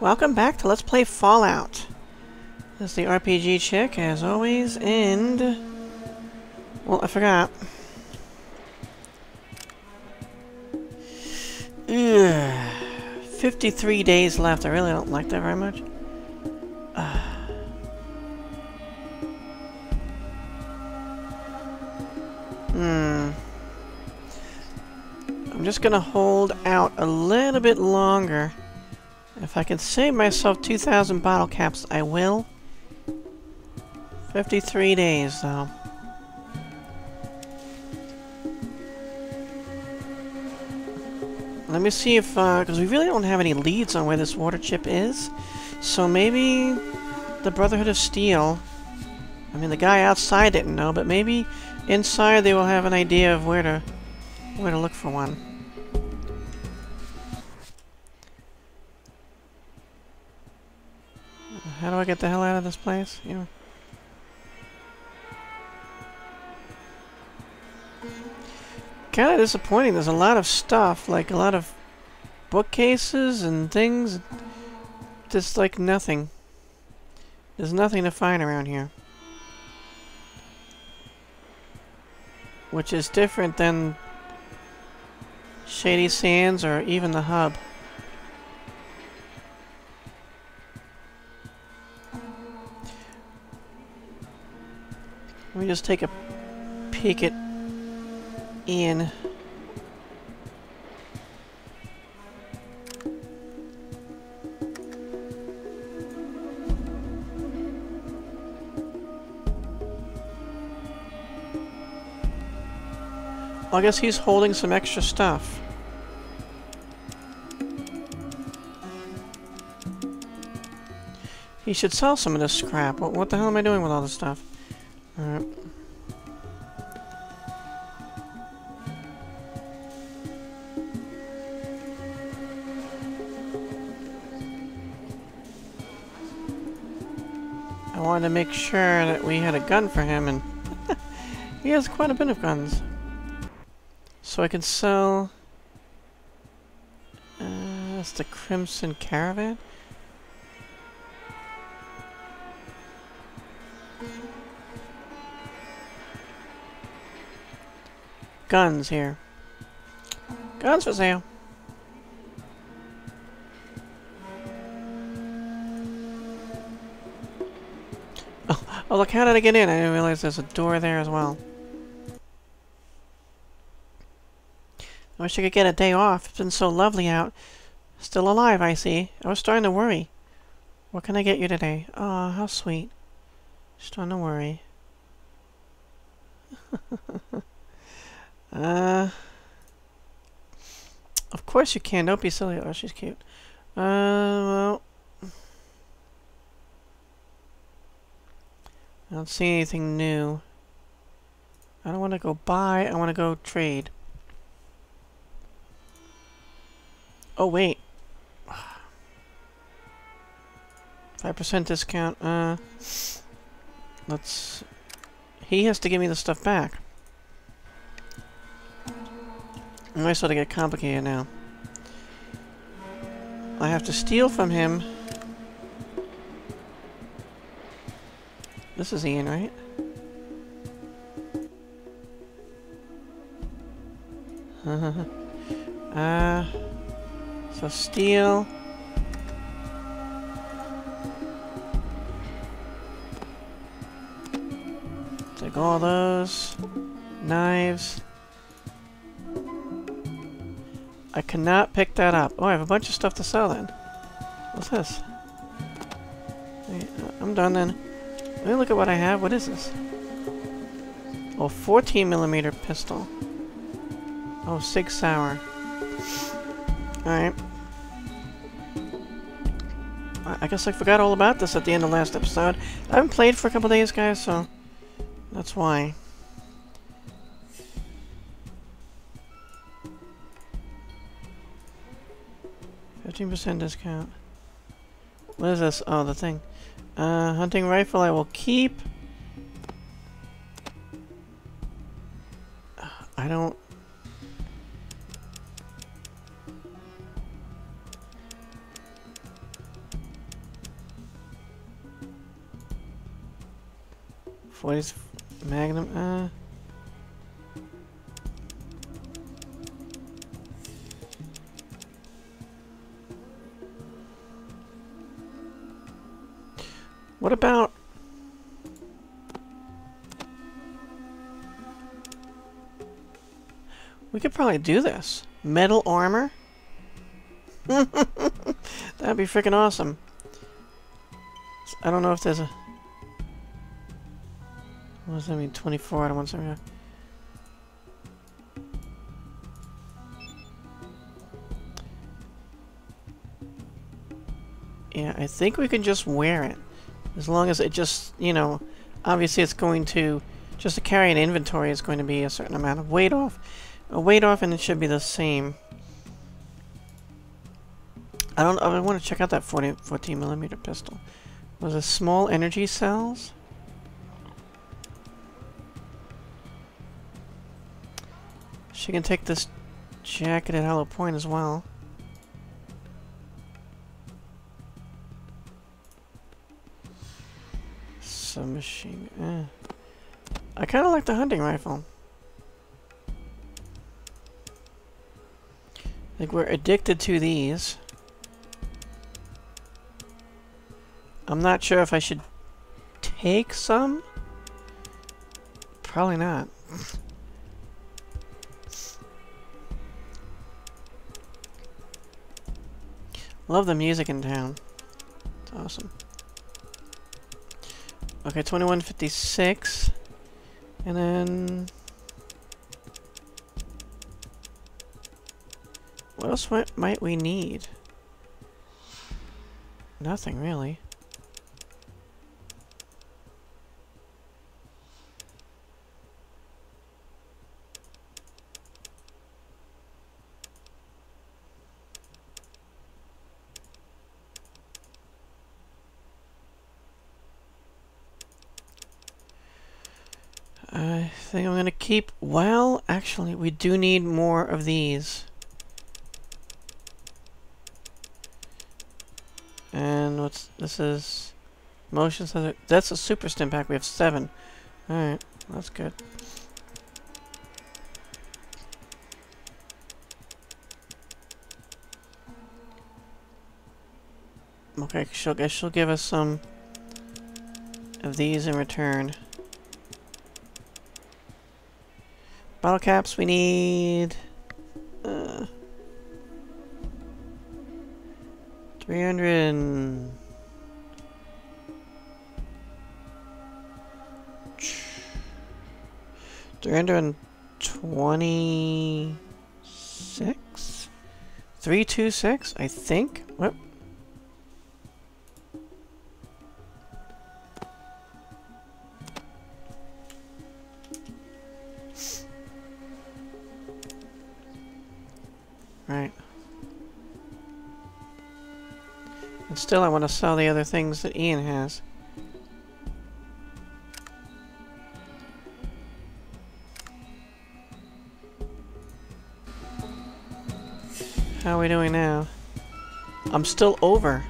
Welcome back to Let's Play Fallout. This is the RPG chick, as always, and... Well, I forgot. Ugh. 53 days left. I really don't like that very much. Hmm. I'm just gonna hold out a little bit longer. If I can save myself 2,000 bottle caps, I will. 53 days, though. Let me see if, uh, because we really don't have any leads on where this water chip is. So maybe the Brotherhood of Steel, I mean, the guy outside didn't know, but maybe inside they will have an idea of where to, where to look for one. How do I get the hell out of this place? Yeah. Kind of disappointing. There's a lot of stuff, like a lot of bookcases and things. Just like nothing. There's nothing to find around here. Which is different than Shady Sands or even the hub. Let me just take a peek at Ian. I guess he's holding some extra stuff. He should sell some of this scrap. What, what the hell am I doing with all this stuff? I wanted to make sure that we had a gun for him, and he has quite a bit of guns. So I can sell... Uh, that's the Crimson Caravan? Guns here. Guns for sale. Oh, oh, look, how did I get in? I didn't realize there's a door there as well. I wish I could get a day off. It's been so lovely out. Still alive, I see. I was starting to worry. What can I get you today? Oh, how sweet. Starting to worry. uh... Of course you can. Don't be silly. Oh, she's cute. Uh, well... I don't see anything new. I don't want to go buy. I want to go trade. Oh, wait. 5% discount. Uh, let's... He has to give me the stuff back. I might start to get complicated now. I have to steal from him. This is Ian, right? uh... So steal. Take all those. Knives. I cannot pick that up. Oh, I have a bunch of stuff to sell then. What's this? Uh, I'm done then. Let me look at what I have. What is this? Oh, 14 millimeter pistol. Oh, Sig Sauer. Alright. I guess I forgot all about this at the end of last episode. I haven't played for a couple days, guys, so that's why. 15% discount. What is this? Oh, the thing. Uh, hunting rifle I will keep. I don't... Forties Magnum, uh... What about... We could probably do this. Metal armor? That'd be freaking awesome. I don't know if there's a... What does that mean? 24 out of 175? Yeah, I think we can just wear it. As long as it just, you know, obviously it's going to, just to carry an inventory is going to be a certain amount of weight off. A weight off and it should be the same. I don't I want to check out that 40, 14 millimeter pistol. Was it small energy cells? She can take this jacketed Hollow Point as well. Submachine. Eh. I kind of like the hunting rifle. Like we're addicted to these. I'm not sure if I should take some. Probably not. Love the music in town. It's awesome. Okay, 2156. And then... What else might, might we need? Nothing, really. I I'm going to keep... Well, actually, we do need more of these. And what's... This is... Motion sensor... That's a super stim pack. We have seven. Alright, that's good. Okay, she'll, she'll give us some of these in return. Bottle caps, we need... Uh, 300 and... Three hundred and twenty-six, three two six, I think. What? To sell the other things that Ian has. How are we doing now? I'm still over.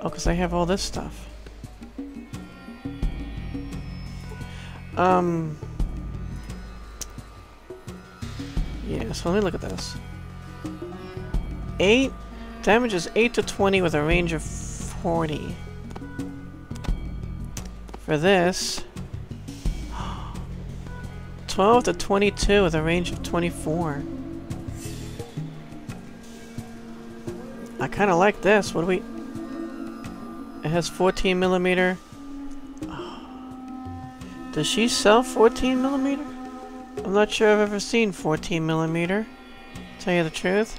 Oh, because I have all this stuff. Um... Yeah, so let me look at this. 8 damage is 8 to 20 with a range of 40. For this, 12 to 22 with a range of 24. I kind of like this. What do we... It has 14 millimeter. Does she sell 14 millimeter? I'm not sure I've ever seen 14 millimeter. Tell you the truth.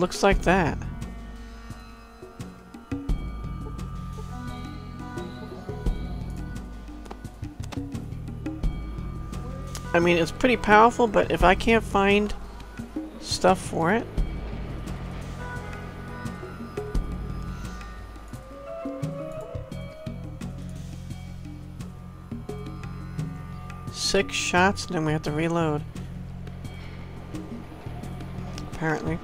Looks like that. I mean, it's pretty powerful, but if I can't find stuff for it, six shots, and then we have to reload. Apparently.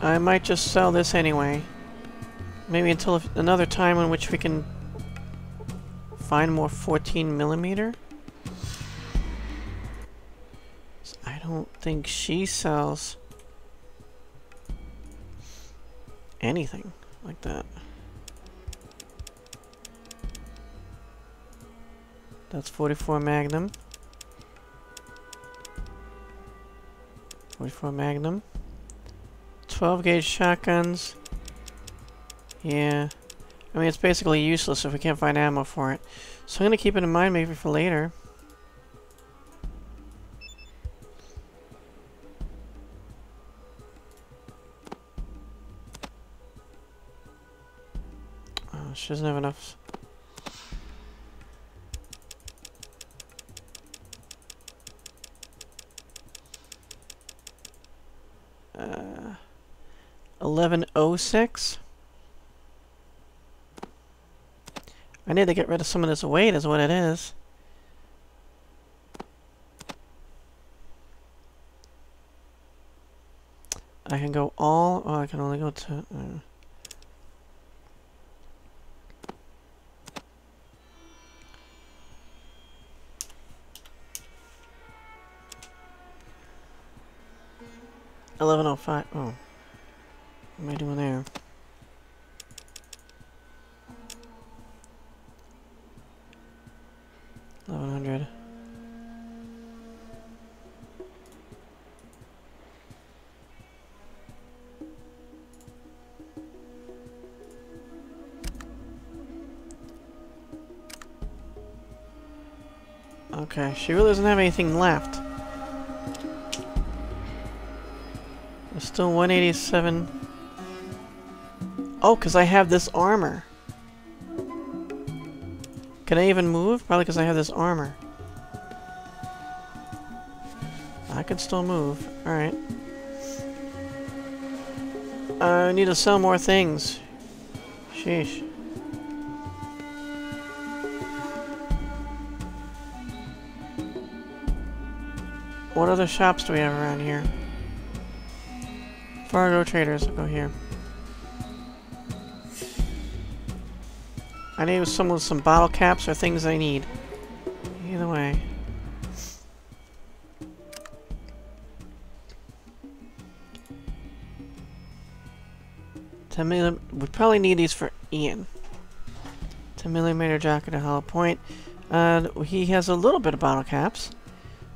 I might just sell this anyway. Maybe until another time in which we can find more 14 millimeter. I don't think she sells anything like that. That's 44 Magnum. 44 Magnum. 12 gauge shotguns. Yeah. I mean, it's basically useless if we can't find ammo for it. So I'm going to keep it in mind maybe for later. Oh, she doesn't have enough. Uh, 1106? I need to get rid of some of this weight is what it is. I can go all... Oh, I can only go to... Uh, Eleven oh five. Oh, what am I doing there? Eleven hundred. Okay, she really doesn't have anything left. There's still 187. Oh, because I have this armor. Can I even move? Probably because I have this armor. I can still move. Alright. I need to sell more things. Sheesh. What other shops do we have around here? Fargo Traders, I'll go here. I need some with some bottle caps or things I need. Either way. Ten millimeter. We probably need these for Ian. Ten millimeter jacketed hollow point. Uh, he has a little bit of bottle caps.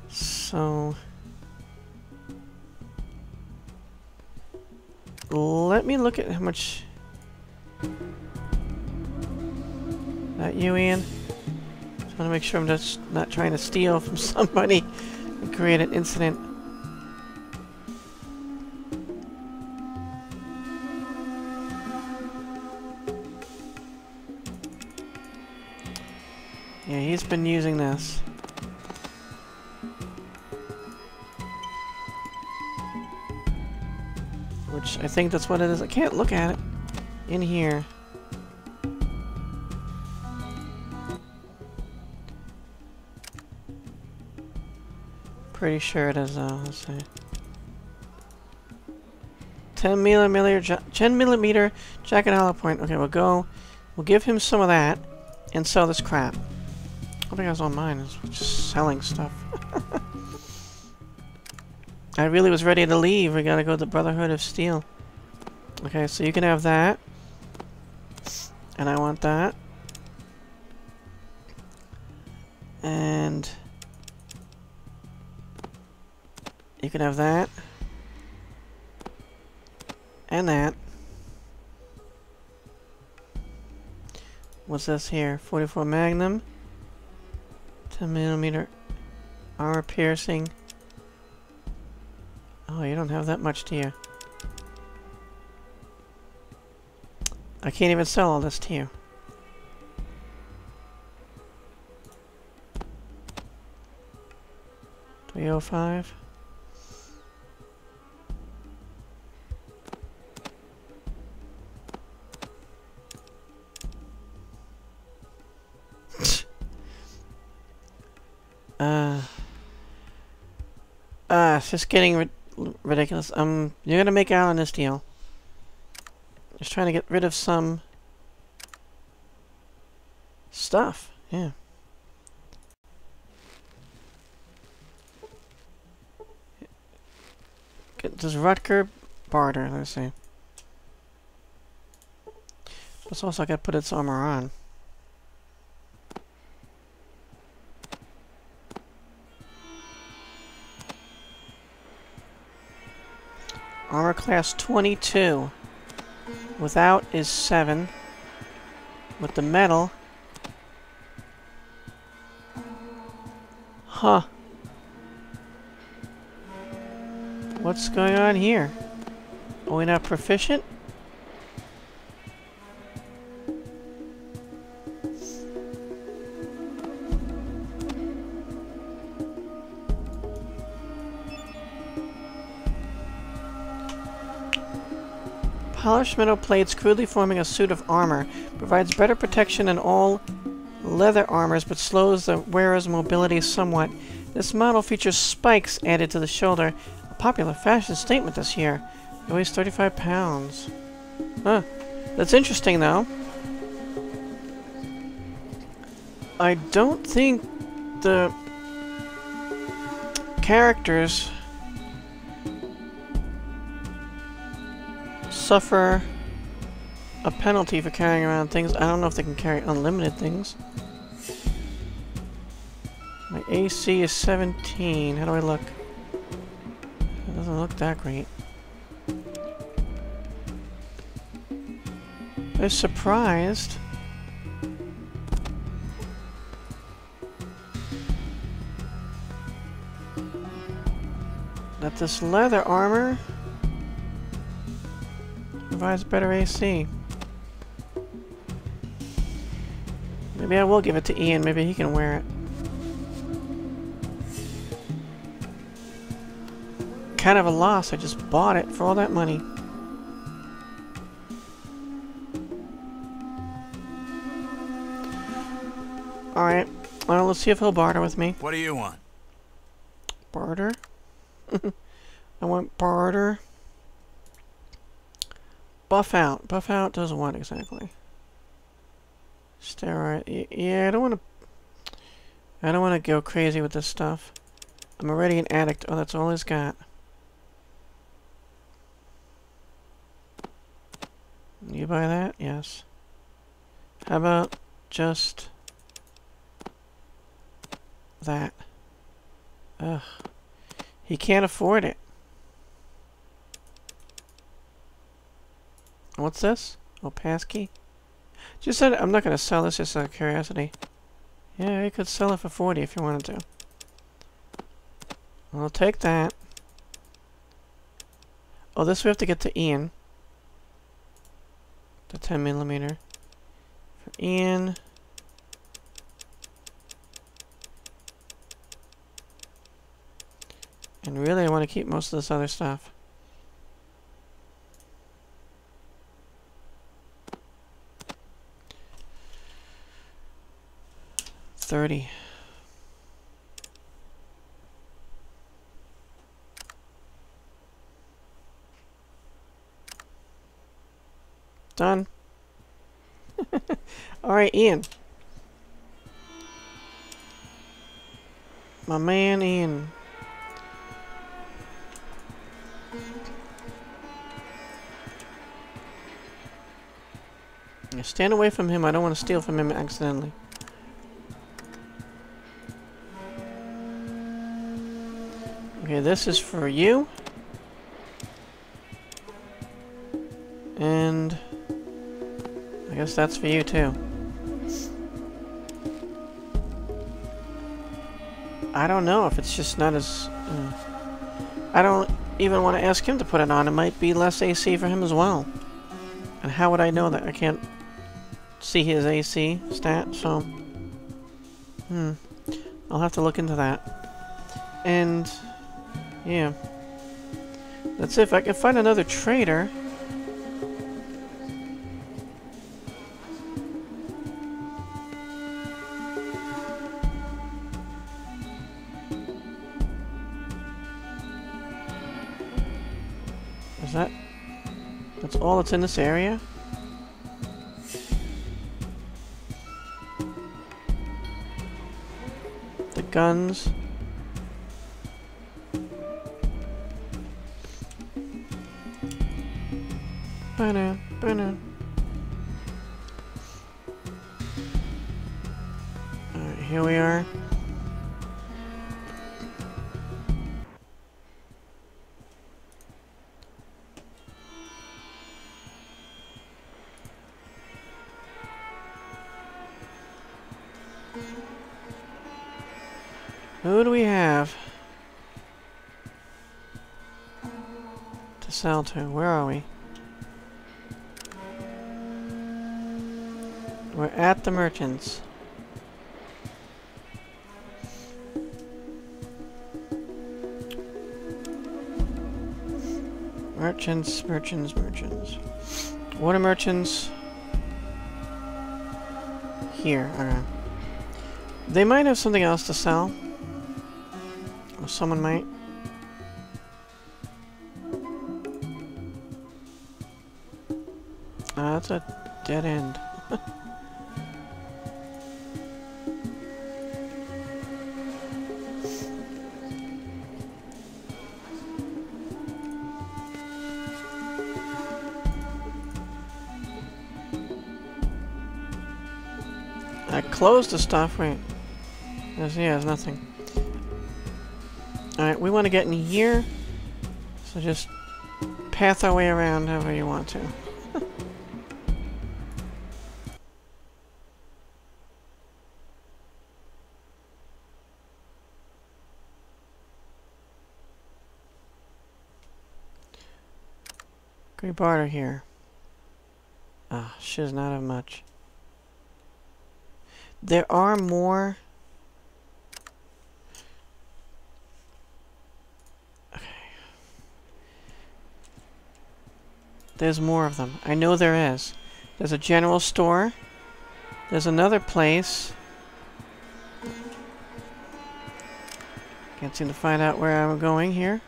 So let me look at how much that you Ian. Just want to make sure I'm just not trying to steal from somebody and create an incident. Yeah, he's been using this. Which I think that's what it is. I can't look at it in here. Pretty sure it is though. Let's see. 10 millimeter, 10 millimeter jacket hollow point. Okay, we'll go. We'll give him some of that and sell this crap. I think I was on mine. It's just selling stuff. I really was ready to leave. We gotta go to the Brotherhood of Steel. Okay, so you can have that. And I want that. And... You can have that. And that. What's this here? 44 Magnum. 10 millimeter armor piercing. Oh, you don't have that much, do you? I can't even sell all this to you. Three oh five. Uh, uh, it's just getting ri ridiculous. Um, you're gonna make out on this deal. Just trying to get rid of some stuff. Yeah. Does Rutger barter? Let's see. Plus also I gotta put its armor on. Armor class 22. Without is 7. With the metal... Huh. What's going on here? Are we not proficient? Polished metal plates crudely forming a suit of armor provides better protection than all leather armors but slows the wearer's mobility somewhat. This model features spikes added to the shoulder, a popular fashion statement this year. It weighs 35 pounds. Huh. That's interesting though. I don't think the characters suffer a penalty for carrying around things. I don't know if they can carry unlimited things. My AC is 17. How do I look? It doesn't look that great. I'm surprised. That this leather armor provides better AC. Maybe I will give it to Ian. Maybe he can wear it. Kind of a loss. I just bought it for all that money. Alright. Well, let's see if he'll barter with me. What do you want? Barter? I want barter. Buffout. Buff out does what exactly? Steroid. yeah, I don't want to... I don't want to go crazy with this stuff. I'm already an addict. Oh, that's all he's got. You buy that? Yes. How about just that? Ugh. He can't afford it. What's this? Oh, passkey? Just said I'm not going to sell this just out of curiosity. Yeah, you could sell it for 40 if you wanted to. I'll take that. Oh, this we have to get to Ian. The 10 millimeter. For Ian. And really, I want to keep most of this other stuff. 30. Done. Alright, Ian. My man Ian. stand away from him. I don't want to steal from him accidentally. Okay, this is for you. And I guess that's for you too. I don't know if it's just not as... Uh, I don't even want to ask him to put it on. It might be less AC for him as well. And how would I know that? I can't see his AC stat, so... Hmm. I'll have to look into that. And... Yeah. That's. If I can find another trader... Is that... That's all that's in this area? The guns. Banana. Alright, here we are. Who do we have? To sell to. Where are we? We're at the merchants. Merchants, merchants, merchants. Water merchants. Here, okay. They might have something else to sell. Or someone might. Ah, that's a dead end. I closed the stuff. Wait. There's, yeah, there's nothing. Alright, we want to get in here. So just path our way around however you want to. Great barter here. Ah, does not have much. There are more... Okay. There's more of them. I know there is. There's a general store. There's another place. Can't seem to find out where I'm going here.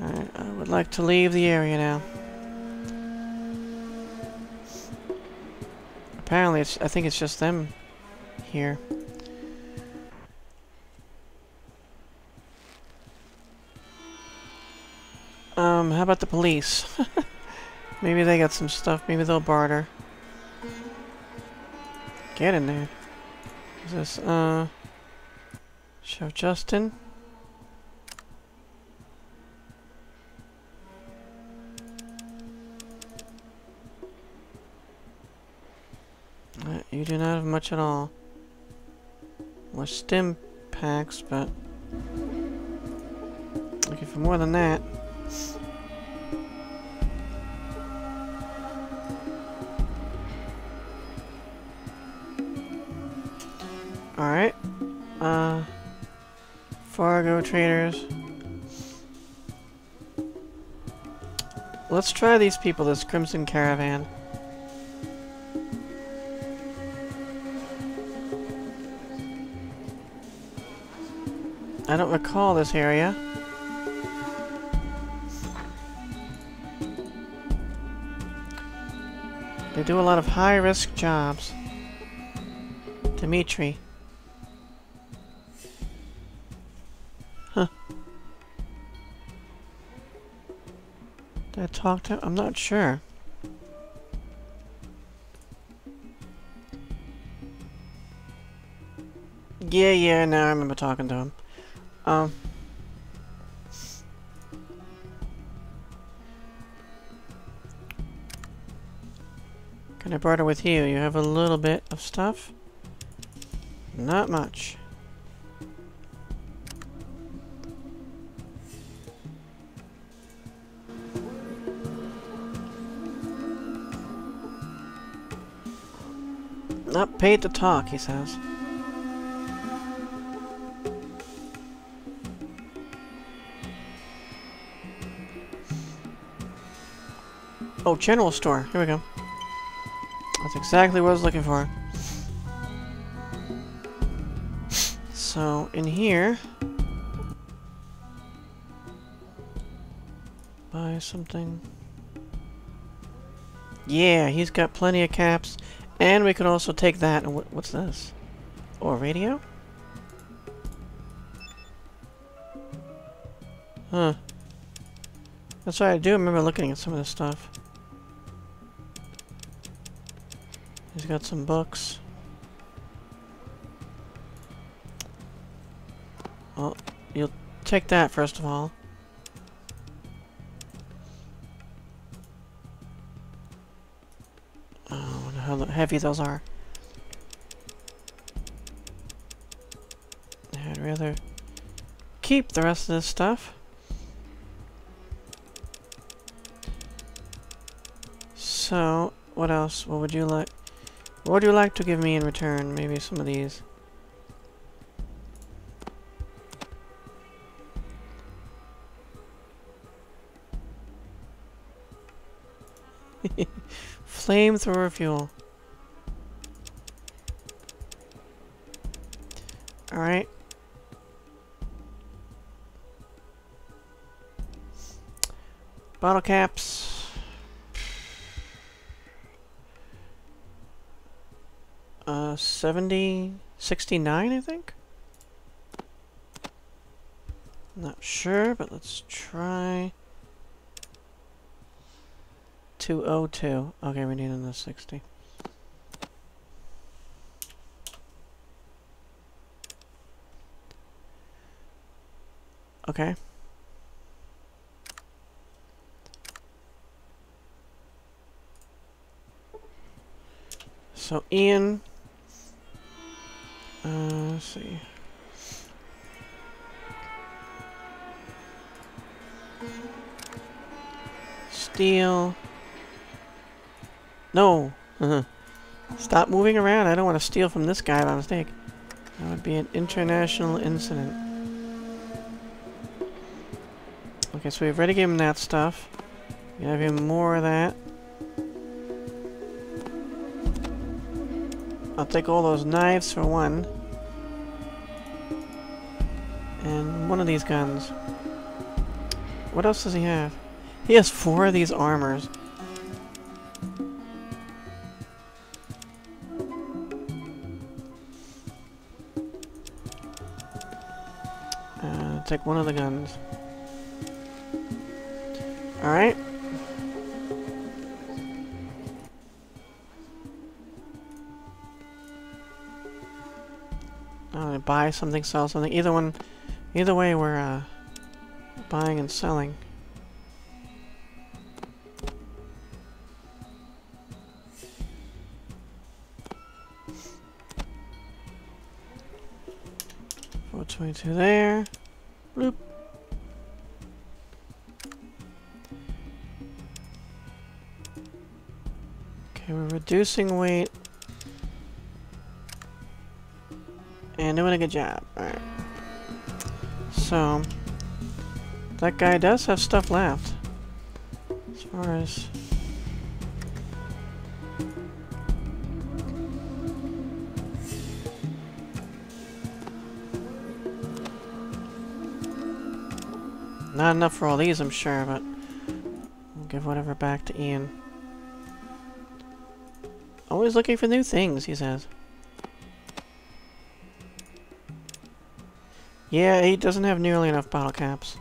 I would like to leave the area now. Apparently, it's. I think it's just them here. Um, how about the police? Maybe they got some stuff. Maybe they'll barter. Get in there. Is this, uh... Chef Justin? Do not have much at all. More stim packs, but... Looking for more than that. Alright. Uh... Fargo traders. Let's try these people, this Crimson Caravan. Don't recall this area. They do a lot of high-risk jobs. Demetre. Huh. Did I talk to him? I'm not sure. Yeah, yeah, now I remember talking to him. Um. Can I barter with you? You have a little bit of stuff. Not much. Not paid to talk, he says. Oh, general store. Here we go. That's exactly what I was looking for. So, in here... buy something. Yeah, he's got plenty of caps. And we could also take that. And what, what's this? Or oh, radio? Huh. That's right, I do remember looking at some of this stuff. Got some books. Well, you'll take that first of all. Oh, wonder how heavy those are. I'd rather keep the rest of this stuff. So, what else? What would you like? What would you like to give me in return? Maybe some of these. Flamethrower fuel. Alright. Bottle caps. 70, 69, I think? Not sure, but let's try. 202. Okay, we need another 60. Okay. So Ian, let's see. Steel. No. Uh-huh. Stop moving around. I don't want to steal from this guy by mistake. That would be an international incident. Okay, so we've already given him that stuff. Have him more of that. I'll take all those knives for one. One of these guns. What else does he have? He has four of these armors. Uh, take one of the guns. Alright. I'm gonna buy something, sell something. Either one, either way, we're uh, buying and selling. Four twenty-two there. Bloop. Okay, we're reducing weight. And doing a good job. Alright. So, that guy does have stuff left. As far as... Not enough for all these, I'm sure, but we'll give whatever back to Ian. Always looking for new things, he says. Yeah, he doesn't have nearly enough bottle caps.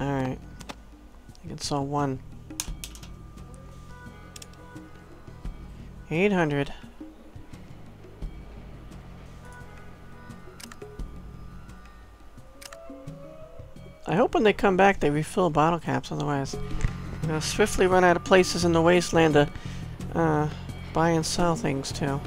Alright. I can sell one. 800. I hope when they come back they refill bottle caps, otherwise Gonna swiftly run out of places in the wasteland to uh, buy and sell things to.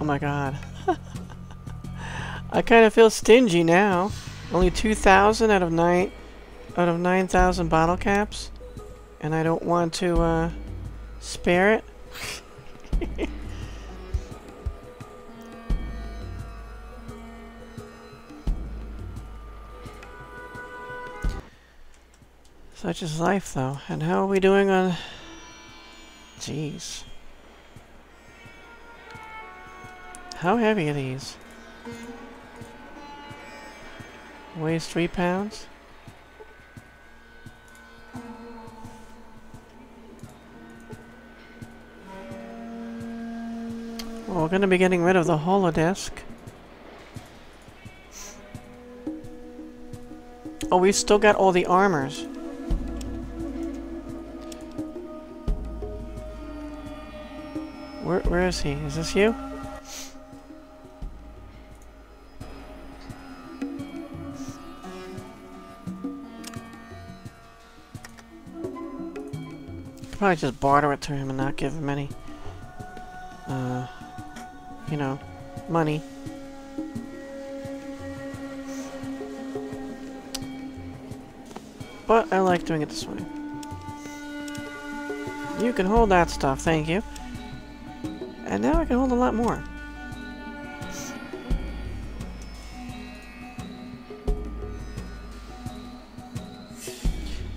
Oh my god. I kind of feel stingy now. Only 2,000 out of 9 out of 9,000 bottle caps. And I don't want to uh, spare it. Such is life, though. And how are we doing on... Jeez. How heavy are these? Weighs three pounds? Well, we're gonna be getting rid of the holodisc. Oh, we've still got all the armors. Where, is he? Is this you? Probably just barter it to him and not give him any, uh, you know, money. But I like doing it this way. You can hold that stuff, thank you. Now I can hold a lot more.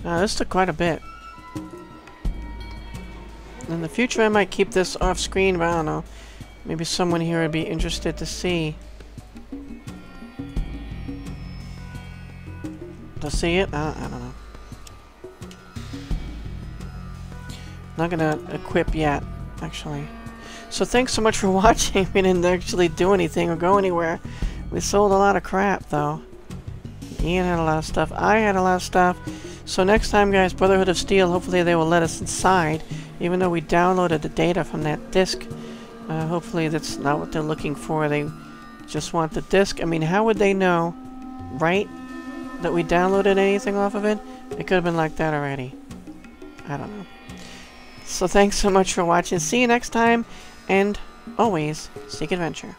Uh, this took quite a bit. In the future, I might keep this off screen, but I don't know. Maybe someone here would be interested to see. To see it? I, I don't know. Not gonna equip yet, actually. So thanks so much for watching. we didn't actually do anything or go anywhere. We sold a lot of crap, though. Ian had a lot of stuff. I had a lot of stuff. So next time, guys, Brotherhood of Steel, hopefully they will let us inside. Even though we downloaded the data from that disk, uh, hopefully that's not what they're looking for. They just want the disk. I mean, how would they know, right, that we downloaded anything off of it? It could have been like that already. I don't know. So thanks so much for watching. See you next time, and always seek adventure.